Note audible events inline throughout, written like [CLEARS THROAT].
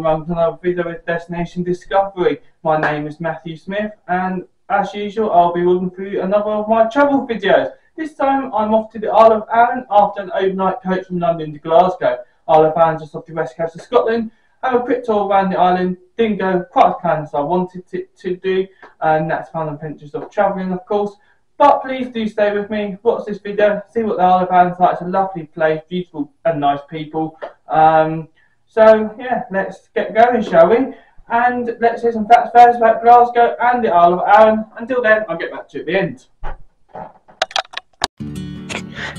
And welcome to another video with Destination Discovery. My name is Matthew Smith and as usual I'll be walking through another of my travel videos. This time I'm off to the Isle of Arran after an overnight coach from London to Glasgow. Isle of Arran just off the west coast of Scotland. I have a quick tour around the island. Didn't go quite as planned as I wanted to, to do and that's fun adventures of travelling of course. But please do stay with me, watch this video, see what the Isle of Arran's like. It's a lovely place, beautiful and nice people. Um, so yeah, let's get going, shall we? And let's hear some facts first about Glasgow and the Isle of Arran. Until then, I'll get back to you at the end.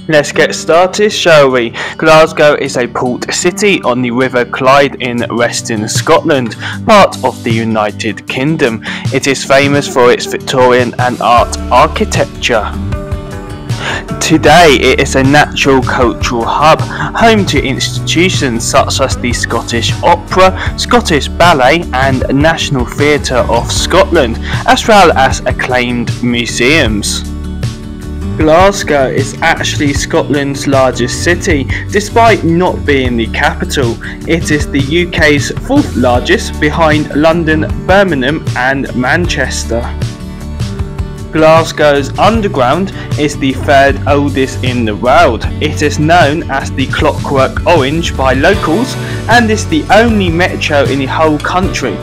Let's get started, shall we? Glasgow is a port city on the River Clyde in western Scotland, part of the United Kingdom. It is famous for its Victorian and art architecture. Today it is a natural cultural hub, home to institutions such as the Scottish Opera, Scottish Ballet and National Theatre of Scotland, as well as acclaimed museums. Glasgow is actually Scotland's largest city, despite not being the capital. It is the UK's fourth largest behind London, Birmingham and Manchester. Glasgow's underground is the third oldest in the world. It is known as the Clockwork Orange by locals and is the only metro in the whole country.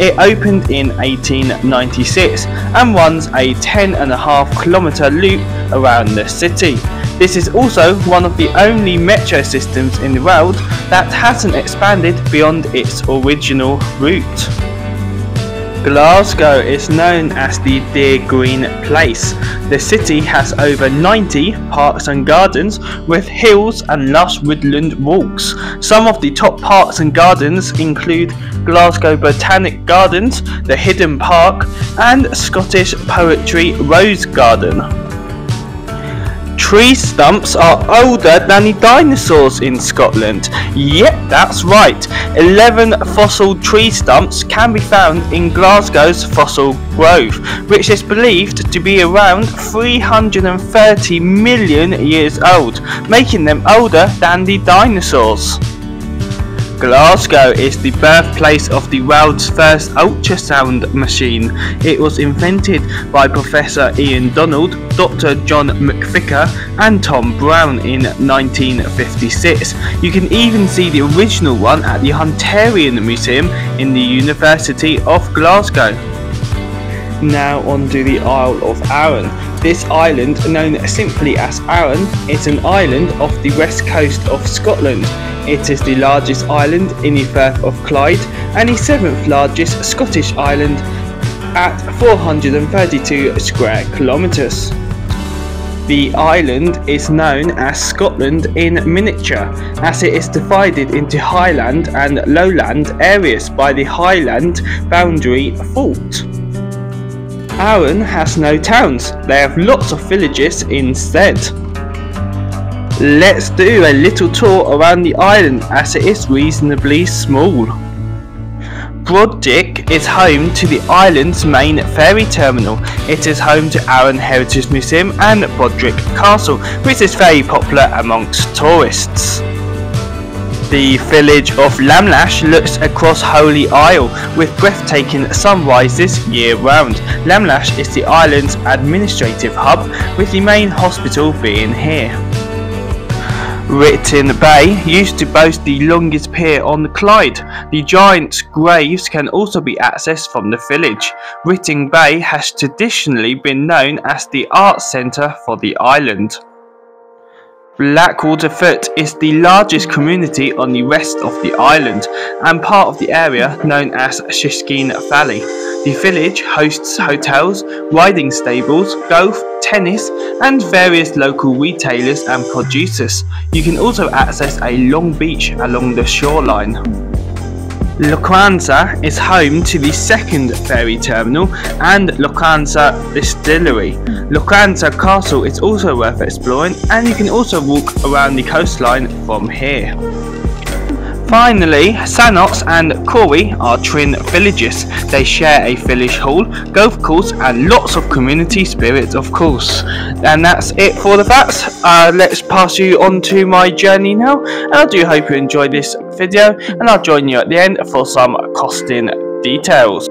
It opened in 1896 and runs a 10.5 kilometre loop around the city. This is also one of the only metro systems in the world that hasn't expanded beyond its original route. Glasgow is known as the Dear Green Place. The city has over 90 parks and gardens with hills and lush woodland walks. Some of the top parks and gardens include Glasgow Botanic Gardens, the Hidden Park, and Scottish Poetry Rose Garden. Tree stumps are older than the dinosaurs in Scotland. Yep, that's right. 11 fossil tree stumps can be found in Glasgow's Fossil Grove, which is believed to be around 330 million years old, making them older than the dinosaurs. Glasgow is the birthplace of the world's first ultrasound machine. It was invented by Professor Ian Donald, Dr. John MacVicar, and Tom Brown in 1956. You can even see the original one at the Hunterian Museum in the University of Glasgow. Now on to the Isle of Arran. This island, known simply as Arran, is an island off the west coast of Scotland. It is the largest island in the Firth of Clyde and the seventh largest Scottish island at 432 square kilometres. The island is known as Scotland in miniature, as it is divided into highland and lowland areas by the Highland boundary fault. Arran has no towns, they have lots of villages instead. Let's do a little tour around the island as it is reasonably small. Brodick is home to the island's main ferry terminal. It is home to Arran Heritage Museum and Brodick Castle, which is very popular amongst tourists. The village of Lamlash looks across Holy Isle with breathtaking sunrises year round. Lamlash is the island's administrative hub with the main hospital being here. Whiting Bay used to boast the longest pier on the Clyde. The giant's graves can also be accessed from the village. Whiting Bay has traditionally been known as the art centre for the island. Blackwaterfoot is the largest community on the west of the island and part of the area known as Shiskine Valley. The village hosts hotels, riding stables, golf, tennis and various local retailers and producers. You can also access a long beach along the shoreline. Lochranza is home to the second ferry terminal and Lochranza Distillery. Lochranza Castle is also worth exploring and you can also walk around the coastline from here. Finally, Sannox and Corrie are twin villages. They share a village hall, golf course, and lots of community spirit, of course. And that's it for the facts. Uh, let's pass you on to my journey now. And I do hope you enjoyed this video, and I'll join you at the end for some costing details.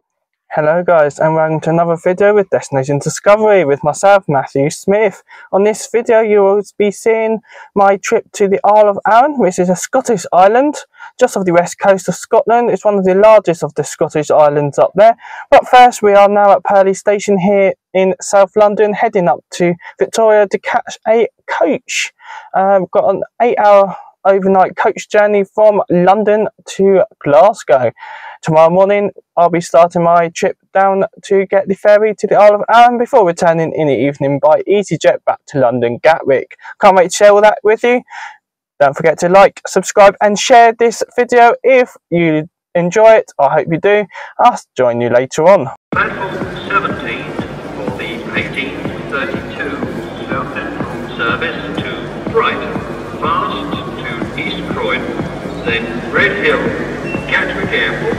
Hello guys and welcome to another video with Destination Discovery with myself Matthew Smith. On this video you will be seeing my trip to the Isle of Arran which is a Scottish island just off the west coast of Scotland. It's one of the largest of the Scottish islands up there. But first we are now at Purley Station here in South London heading up to Victoria to catch a coach. Uh, we've got an 8 hour overnight coach journey from London to Glasgow. Tomorrow morning, I'll be starting my trip down to get the ferry to the Isle of Arran before returning in the evening by EasyJet back to London Gatwick. Can't wait to share all that with you. Don't forget to like, subscribe and share this video if you enjoy it. I hope you do. I'll join you later on. Platform 17 for the 1832 South Central service to Brighton, fast to East Croydon, then Redhill, Gatwick Airport,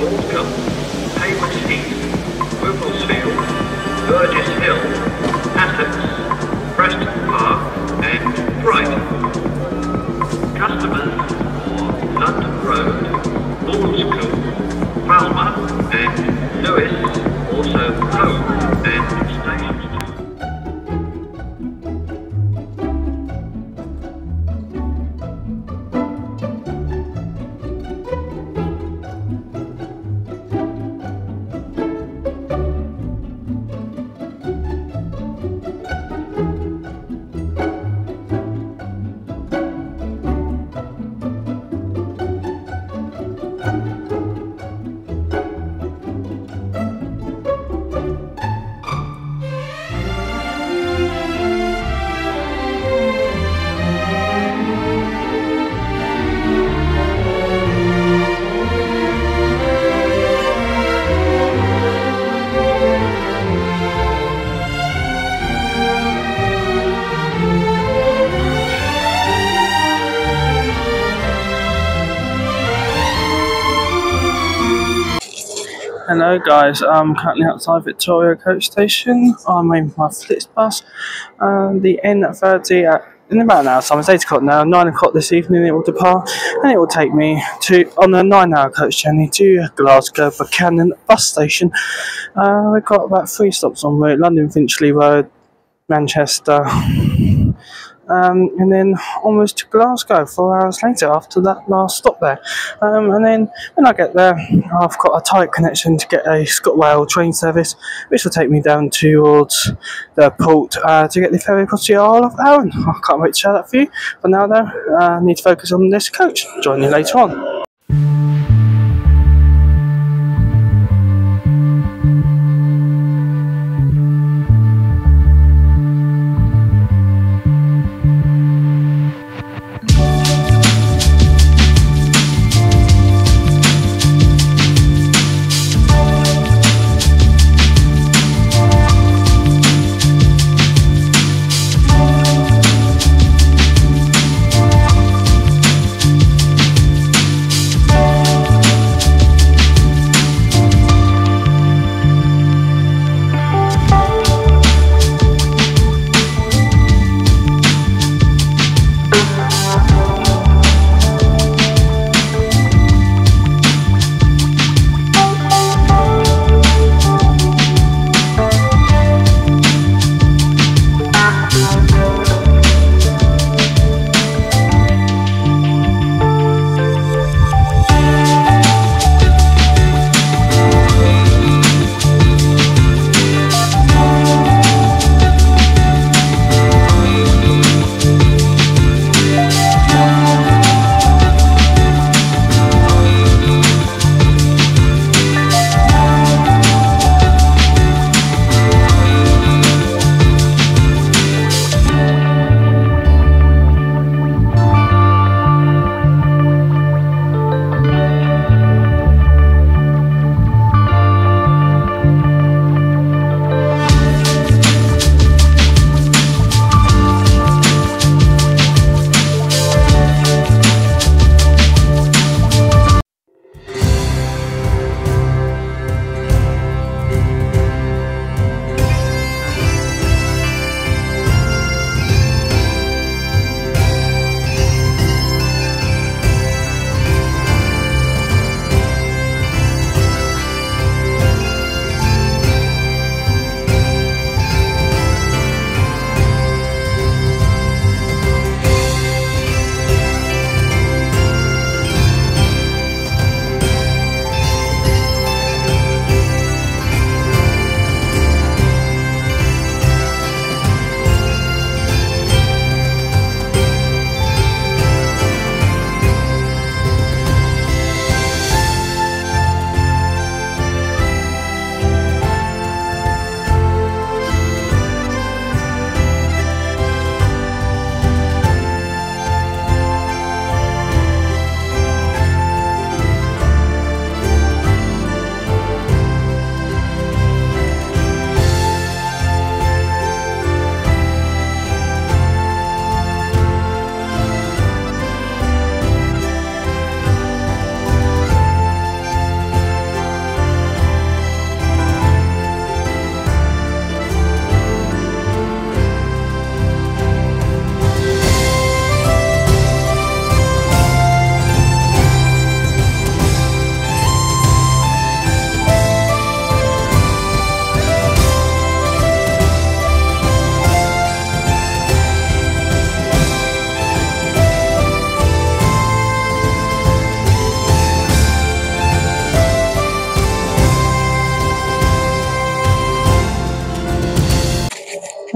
Waltham, Haywards Heath, Wivelsfield, Burgess Hill, Hassocks, Preston Park and Brighton. Customers for London Road, Moulsecoomb, Falmer and Lewes, Hello guys, I'm currently outside Victoria Coach Station. I'm for my Flixbus. Um, the N30 at in about an hour's time. It's 8 o'clock now, 9 o'clock this evening it will depart and it will take me to on a 9 hour coach journey to Glasgow Buchanan bus station. Uh, we've got about three stops on route London Finchley Road, Manchester, um, and then onwards to Glasgow four hours later after that last stop there. Um, and then when I get there, I've got a tight connection to get a ScotRail train service, which will take me down towards the port uh, to get the ferry across the Isle of Arran. [LAUGHS] I can't wait to share that for you. But now, though, uh, I need to focus on this coach. Join you later on.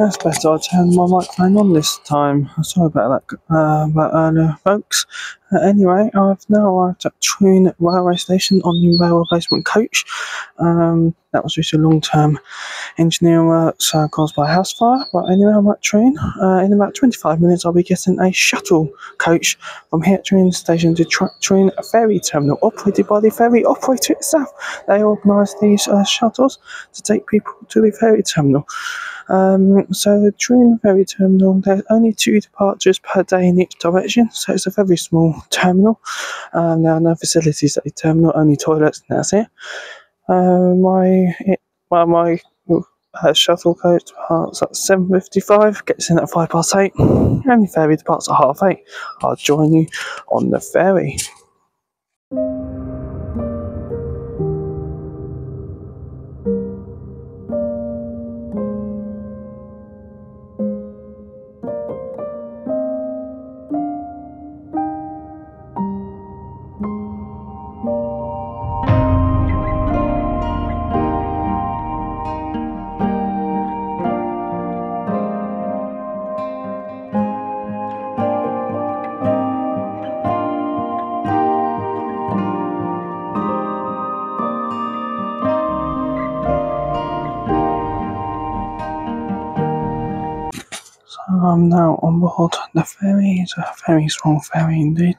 That's better. I turned my microphone on this time. Sorry about that, uh, about earlier, folks. Uh, anyway, I've now arrived at Troon railway station on the rail replacement coach. Um, that was due to long-term engineering works uh, caused by a house fire. But anyway, I'm at Troon. Uh, in about 25 minutes, I'll be getting a shuttle coach from here at Troon station to Tr- Troon ferry terminal, operated by the ferry operator itself. They organise these uh, shuttles to take people to the ferry terminal. Um, so the Troon ferry terminal, there's only two departures per day in each direction, so it's a very small terminal. Um, there are no facilities at the terminal, only toilets, and that's it. Uh, my well, my uh, shuttle coach departs at seven fifty-five, gets in at five past eight, and the ferry departs at half eight. I'll join you on the ferry. Board the ferry. is a very strong ferry indeed.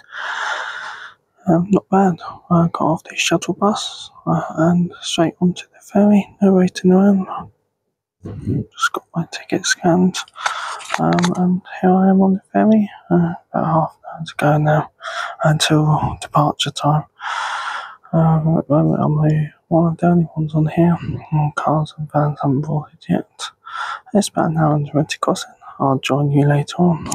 Um, not bad. I got off the shuttle bus uh, and straight onto the ferry. No waiting around. Just got my ticket scanned. Um, and here I am on the ferry. Uh, about half an hour to go now until departure time. Um, at the moment, I'm the, one of the only ones on here. Cars and vans haven't boarded yet. It's about an hour and 20 crossing. I'll join you later on.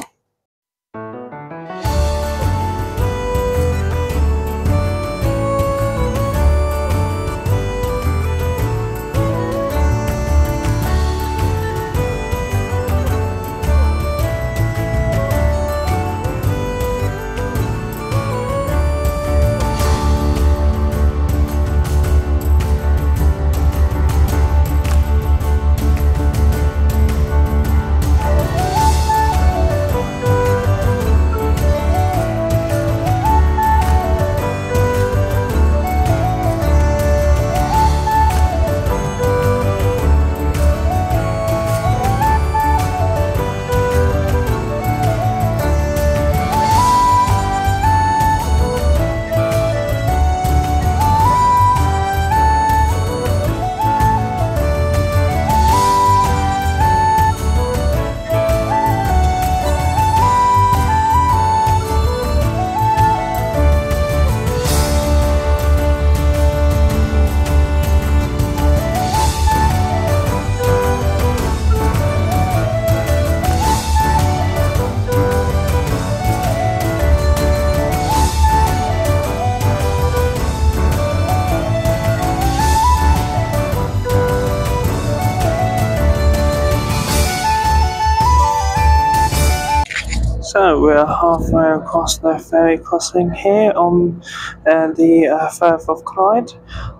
So we're halfway across the ferry crossing here on uh, the uh, Firth of Clyde.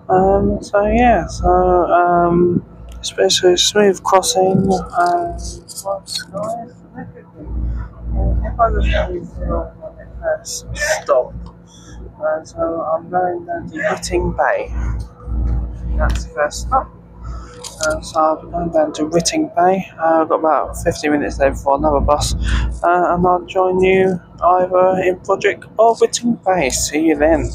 Um, so yeah, so um, especially smooth crossing. Uh, feel first stop. Uh, so I'm going down to Whiting Bay. That's the first stop. Uh, so I'll be going down to Whiting Bay. Uh, I've got about 50 minutes there before another bus, uh, and I'll join you either in Project or Whiting Bay. See you then.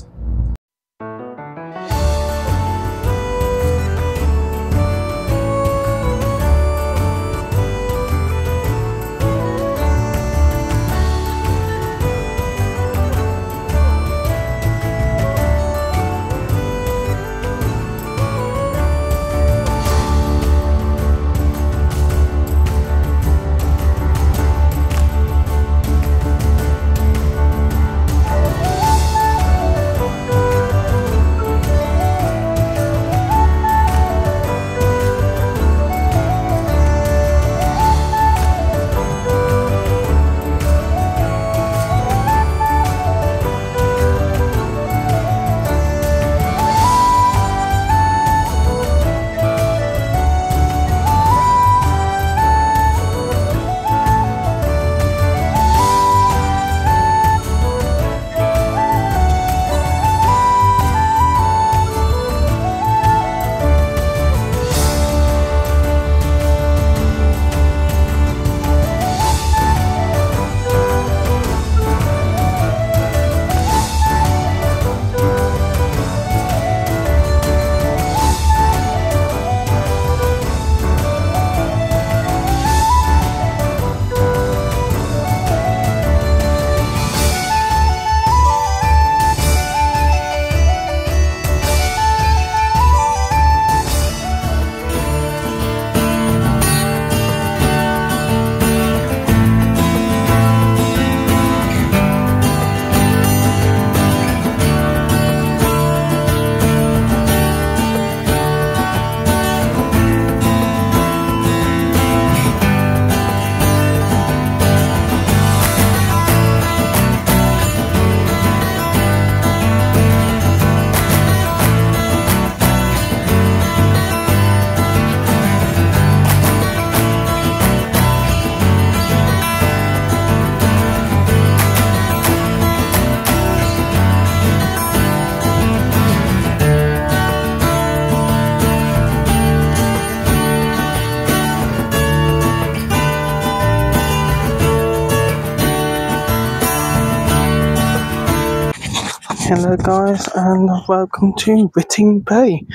Hello, guys, and welcome to Whiting Bay.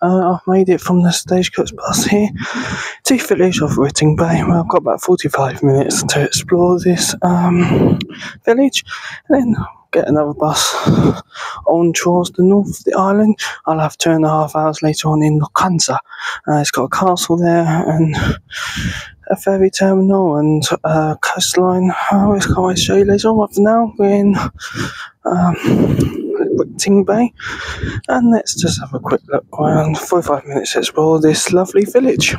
Uh, I've made it from the stagecoach bus here to village of Whiting Bay. Well, I've got about 45 minutes to explore this um, village and then get another bus on towards the north of the island. I'll have two and a half hours later on in Lochranza. Uh, it's got a castle there and a ferry terminal and uh, coastline. I always can't show you later. But for now, we're in um, Bay, and let's just have a quick look around. 45 minutes explore this lovely village.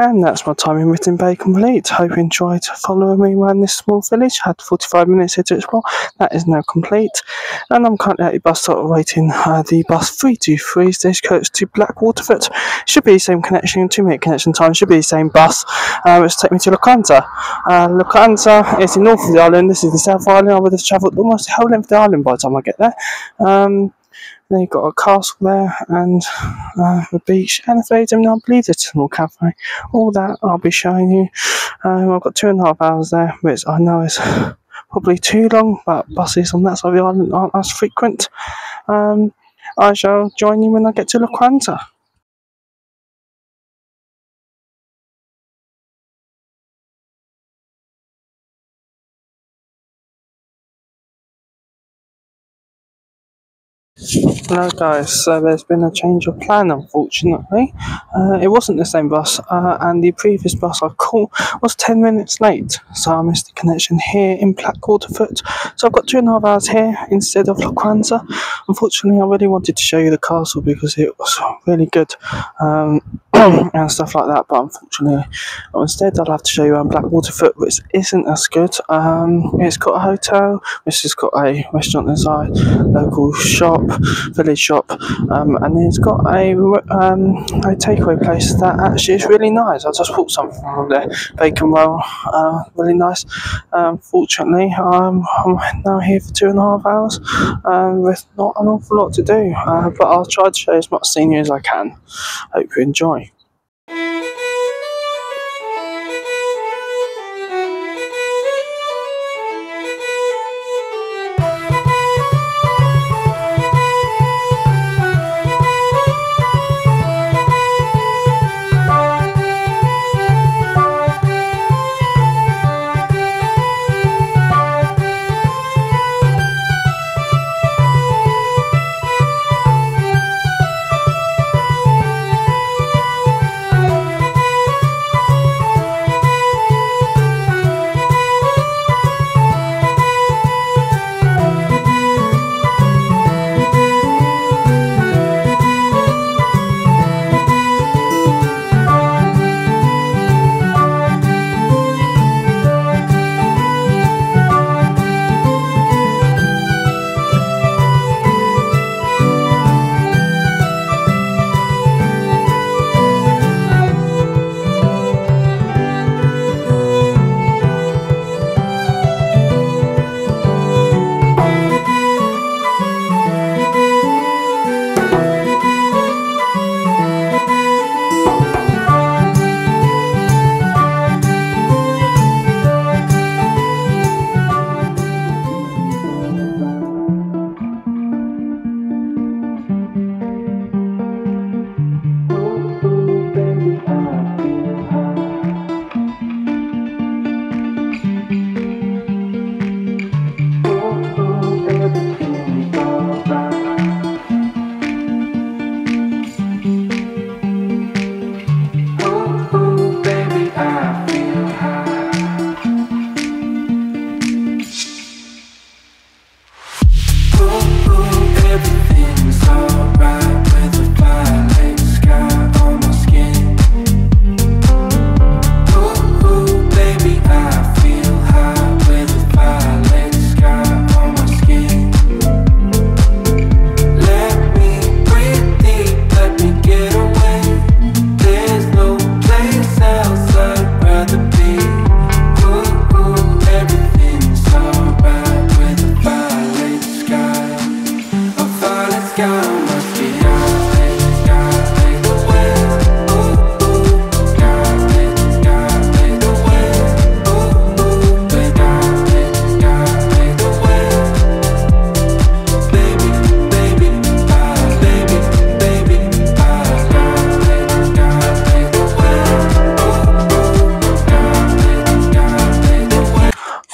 And that's my time in Whiting Bay complete. Hope you enjoyed following me around this small village. I Had 45 minutes here to explore. That is now complete. And I'm currently at the bus stop waiting uh, the bus 323 stagecoach to Blackwaterfoot. Should be the same connection, two minute connection time, should be the same bus, uh, which take me to Lochranza. Uh, is the north of the island, this is the south island. I would have travelled almost the whole length of the island by the time I get there. Um, then you've got a castle there and uh, a beach and a ferry terminal. I believe there's a small cafe. All that I'll be showing you. Um, I've got two and a half hours there, which I know is probably too long, but buses on that side of the island aren't as frequent. Um, I shall join you when I get to La Lochranza. Hello guys, so there's been a change of plan unfortunately. Uh, it wasn't the same bus uh, and the previous bus I caught was 10 minutes late so I missed the connection here in Blackwaterfoot. So I've got two and a half hours here instead of Lochranza. Unfortunately I really wanted to show you the castle because it was really good um, [CLEARS THROAT] and stuff like that but unfortunately instead I'll have to show you around Blackwaterfoot which isn't as good. Um, it's got a hotel, which has got a restaurant inside, local shop village shop, um, and it's got a um, a takeaway place that actually is really nice. I just bought something from there, bacon roll, uh, really nice. Um, fortunately, I'm, I'm now here for two and a half hours um, with not an awful lot to do, uh, but I'll try to show as much scenery as I can. Hope you enjoy.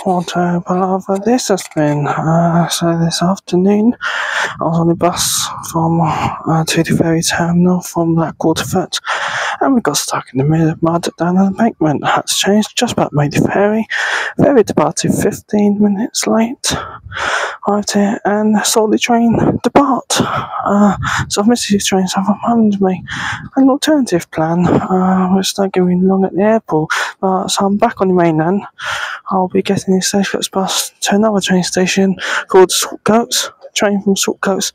A palaver this has been. Uh, so this afternoon, I was on the bus from uh, to the ferry terminal from Blackwaterfoot, and we got stuck in the middle of mud down an embankment. Had to change, just about made the ferry. Ferry departed 15 minutes late. Arrived here and saw the train depart. Uh, so I've missed these trains have reminded me. An alternative plan uh, was not going long at the airport, but so I'm back on the mainland. I'll be getting the Stagecoach bus to another train station called Saltcoats. Train from Saltcoats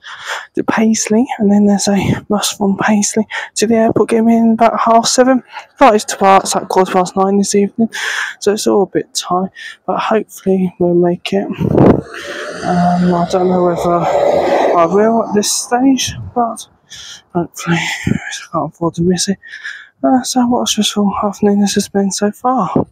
to Paisley, and then there's a bus from Paisley to the airport. Getting in about half seven. Flight departs at quarter past nine this evening, so it's all a bit tight, but hopefully we'll make it. Um, I don't know whether I will at this stage, but hopefully [LAUGHS] I can't afford to miss it. Uh, so what a stressful afternoon this has been so far.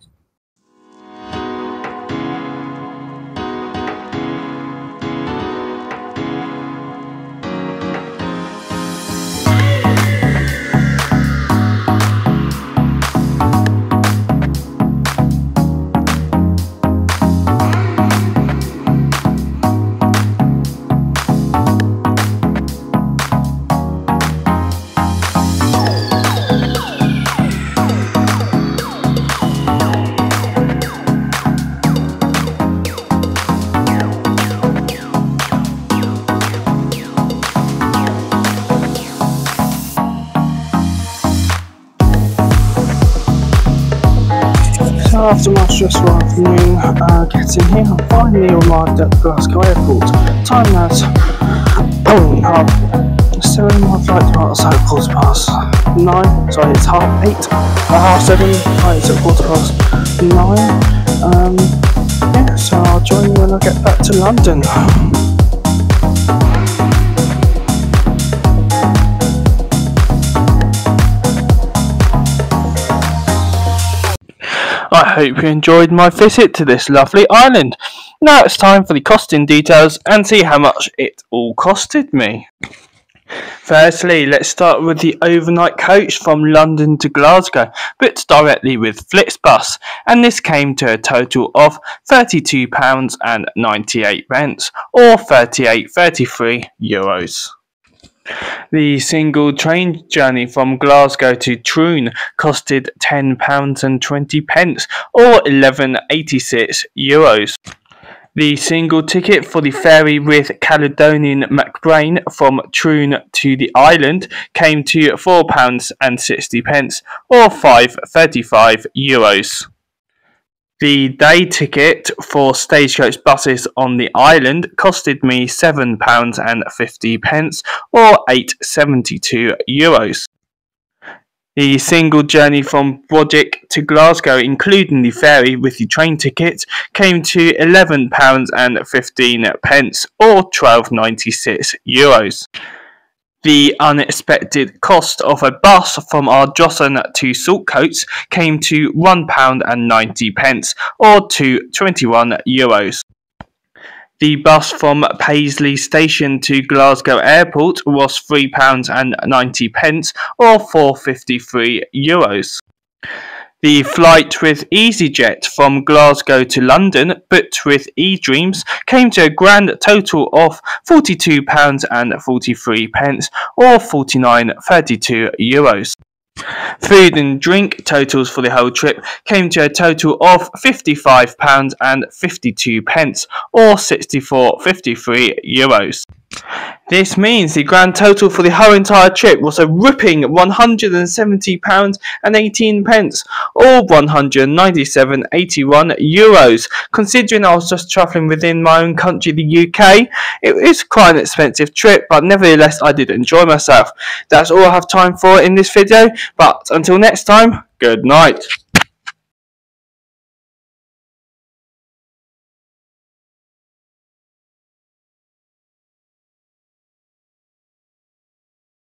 After my stressful afternoon uh, getting here, I'm finally arrived at Glasgow Airport. Time has oh, half seven. My flight departs at quarter past nine. Sorry, it's half eight. Uh, half seven. Flight at quarter past nine. Um, yeah, so I'll join you when I get back to London. I hope you enjoyed my visit to this lovely island. Now it's time for the costing details and see how much it all costed me. Firstly, let's start with the overnight coach from London to Glasgow, booked directly with Flixbus, and this came to a total of £32.98 or 38.33 euros. The single train journey from Glasgow to Troon costed £10.20 or 11.86 euros. The single ticket for the ferry with Caledonian MacBrayne from Troon to the island came to £4.60 or 5.35 euros. The day ticket for stagecoach buses on the island costed me £7.50 or 8.72 euros. The single journey from Brodick to Glasgow, including the ferry with the train ticket, came to £11.15 or 12.96 euros. The unexpected cost of a bus from our Ardrossan to Saltcoats came to £1.90 or 2.21 euros. The bus from Paisley Station to Glasgow Airport was £3.90 or 4.53 euros. The flight with EasyJet from Glasgow to London, booked with eDreams, came to a grand total of £42.43 or 49.32 euros. Food and drink totals for the whole trip came to a total of £55.52 or 64.53 euros. This means the grand total for the whole entire trip was a ripping £170.18 or 197.81 euros. Considering I was just travelling within my own country, the UK, it is quite an expensive trip, but nevertheless I did enjoy myself. That's all I have time for in this video, but until next time, good night.